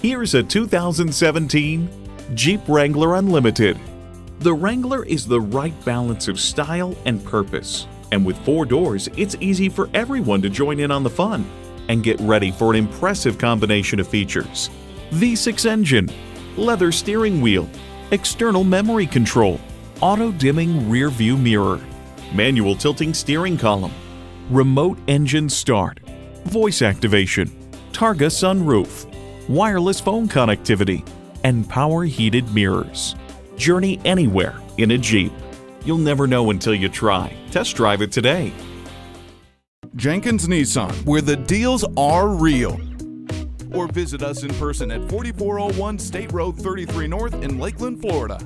Here's a 2017 Jeep Wrangler Unlimited. The Wrangler is the right balance of style and purpose. And with four doors, it's easy for everyone to join in on the fun and get ready for an impressive combination of features. V6 engine, leather steering wheel, external memory control, auto dimming rear view mirror, manual tilting steering column, remote engine start, voice activation, Targa sunroof, wireless phone connectivity, and power heated mirrors. Journey anywhere in a Jeep. You'll never know until you try. Test drive it today. Jenkins Nissan, where the deals are real. Or visit us in person at 4401 State Road 33 North in Lakeland, Florida.